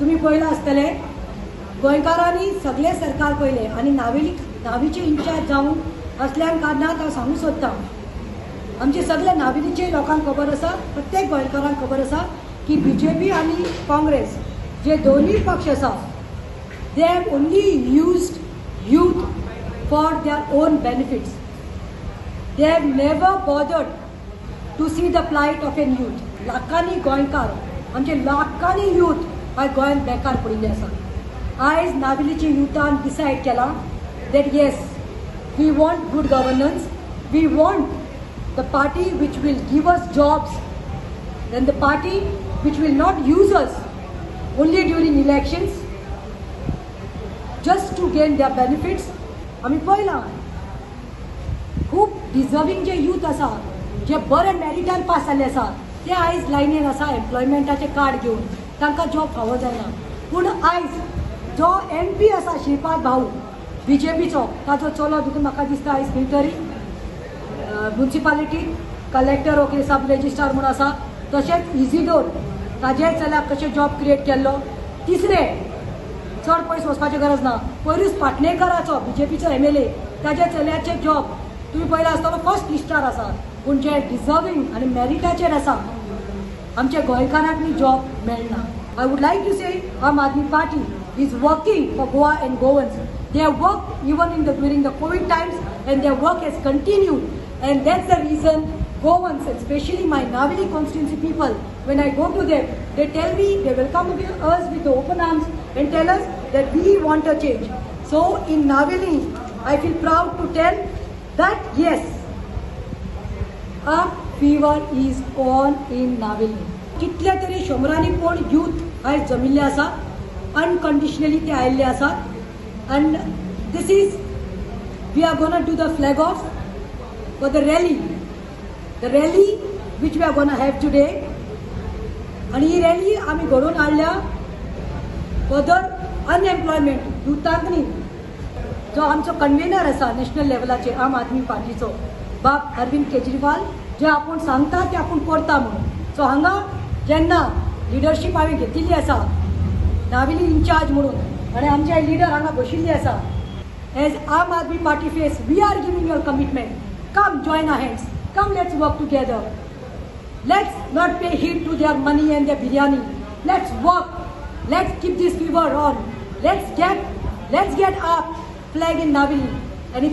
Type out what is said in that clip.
तुम्ही पळयलां आसतले गोंयकारांनी सगळे सरकार पहिले आनी नावेली नावीचे इन्चार्ज जावन असल्या कारणात हांव सांगूंक सोदतां. आमचे सगळे नावेलीचे लोकांक खबर आसा प्रत्येक गोंयकारांक खबर आसा की बी जे पी आनी काँग्रेस जे दोन्ही पक्ष आसा they have only used youth for their own benefits they have never bothered to see the plight of an youth लाखांनी गोंयकार आमचे लाखांनी यूथ आज गोयन बेकार पड़िल्ली आसा आयज नाविलीची युथान डिसायड केला that yes we want good governance we want the party which will give us jobs then the party which will not use us only during elections just to gain their benefits आमी पळयला खूब deserving जे youth आसा जे बरे मेरिटान pass जाले आसा ते आयज लायनीन आसा एम्प्लॉयमेंटाचे कार्ड घेवन तांकां जॉब फावो जायना. पूण आयज जो एम पी आसा श्रीपाद भाऊ बी जे पीचो ताजो चलो देखून म्हाका दिसता आयज खंय तरी municipality collector okay sub registrar म्हूण आसा तशेंच इजिदोर ताजे चल्याक कशें जॉब क्रिएट केल्लो तिसरें चड पयस वचपाची गरज ना. पयरूच पाटणेकराचो B J पीचो M L A ताज्या चल्याचे जॉब तुम्ही पयला आसतलो फर्स्ट लिस्टार आसा पूण जे डिजर्वींग आनी मेरिटाचेर आसा आमच्या गोंयकारांक न्ही जॉब मेळना I would like to say Aam Aadmi Party is working for Goa and Goans They have worked even in the during the COVID times, and their work has continued. And that's the reason Goans, especially my Navili constituency people, when I go to them, they tell me they welcome us with open arms and tell us that we want a change. So in Navili, I feel proud to tell that yes, a fever is on in Navili. कितल्या तरी शंबरांनी कोण youth आयज जमिल्ले आसा unconditionally ते आयिल्ले आसात and this is we are gonna do the flag off for the rally the rally which we are gonna have today आणि ही रॅली आम्ही घडोवन हाडल्या फर्दर अनएम्प्लॉयमेंट युथांक न्ही जो आमचो कन्व्हेनर आसा नॅशनल लेवलाचेर आम आदमी पार्टीचो बाब अरविंद केजरीवाल जे आपूण सांगता ते आपूण करता म्हणून. सो हांगा जेन्ना लिडरशीप हांवें घेतिल्ली आसा नाविली इन्चार्ज म्हणून आणि आमचे लिडर हांगा बशिल्ले आसा as Aam Aadmi Party face we are giving your commitment come join our hands come let's work together let's not pay heed to their money and their biryani let's work let's keep this fever on let's get let's get AAP flag in Navili आणि